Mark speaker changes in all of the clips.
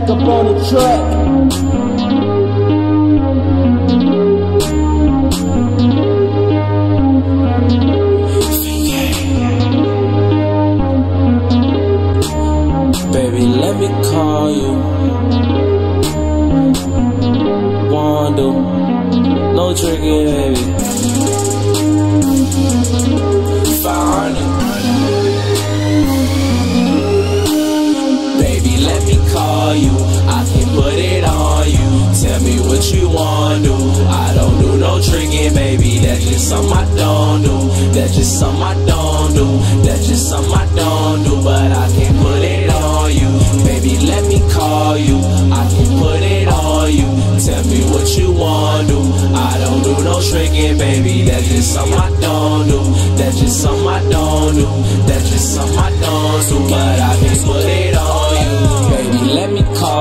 Speaker 1: back up on the track. Baby, let me call you. Wanda, no tricking, baby. Something I don't do. That's just something I don't do. That's just something I don't do. But I can put it on you. Baby, let me call you. I can put it on you. Tell me what you want to do. I don't do no tricking, baby. That's just something I don't do. That's just something I don't do. That's just something I don't do. But I can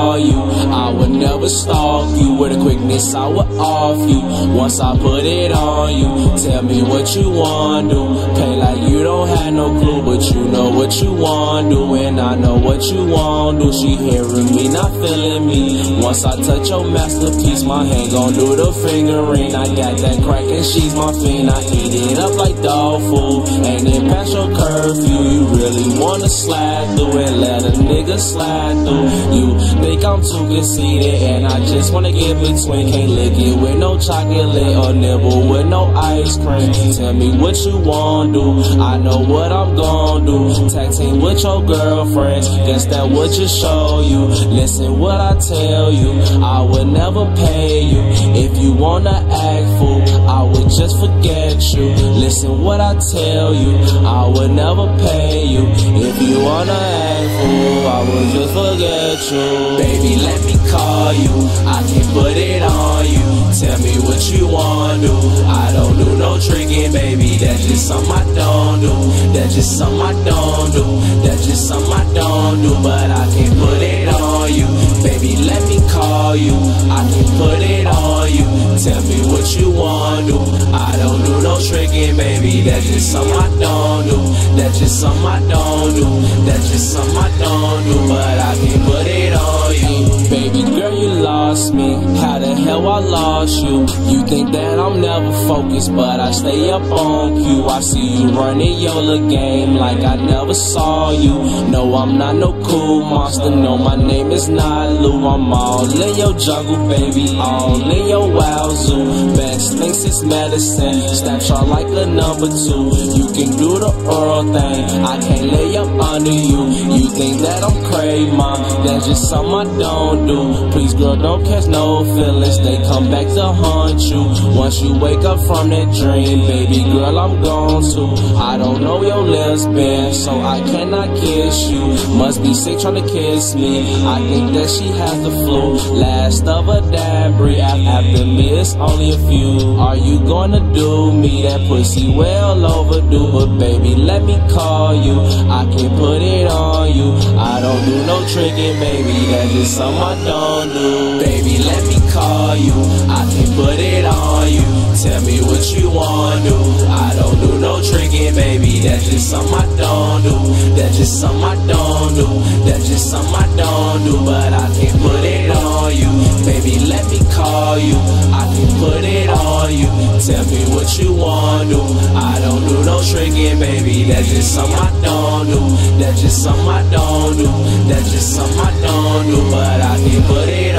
Speaker 1: call you. I would never stalk you. With a quickness, I would off you. Once I put it on you, tell me what you want to. Play like you don't have no clue, but you know what you want to. And I know what you want to. She hearing me, not feeling me. Once I touch your masterpiece, my hand gon' do the fingering. I got that crack and she's my fiend. I eat it up like dog food. And then past your curfew, you really wanna slide through and let a nigga slide through. You think I'm too conceited, and I just wanna get between. Can't lick it with no chocolate or nibble with no ice cream. Tell me what you wanna do. I know what I'm gon' do. Tag team with your girlfriends. Guess that would just show you. Listen what I tell you. I would never pay you. If you wanna act fool, I would just forget you. Listen what I tell you. I would never pay you. If you wanna act fool, I would just forget you. Baby, let me call you. I can put it on you. Tell me what you want to. do. I don't do no tricking, baby. That's just something I don't do. That's just something I don't do. That's just something I don't do. But I can put it on you. Baby, let me call you. I can put it on you. Tell me what you want to. do. I don't do no tricking, baby. That's just something I don't do. That's just something I don't do. Lost you? You think that I'm never focused, but I stay up on cue. I see you running your little game like I never saw you. No, I'm not no cool monster. No, my name is not Lou. I'm all in your jungle, baby. All in your wild zoo. Best thinks it's medicine. Snapshot like a number two. You can do the oral thing. I can't lay up under you. You think that I'm crazy, mom? That's just something I don't do. Please, girl, don't catch no feelings. They come back to haunt you. Once you wake up from that dream, baby girl, I'm gone too. I don't know your lips lesbian, so I cannot kiss you. Must be sick trying to kiss me. I think that she has the flu. Last of a debris. After me, it's only a few. Are you gonna do me that pussy well overdue? But baby, let me call you. I can put it tricking, baby. That's just something I don't do. Baby, let me call you. I can put it on you. Tell me what you want to. I don't do no tricking, baby. That's just something I don't do. That's just something I don't do. That's just something I don't do. But I can put it on you. Baby, let me call you. I can put it on you. Tell me what you want to. I don't do no tricking, baby. That's just something I don't do. That's just something I don't do. That's just something I don't do. But I can put it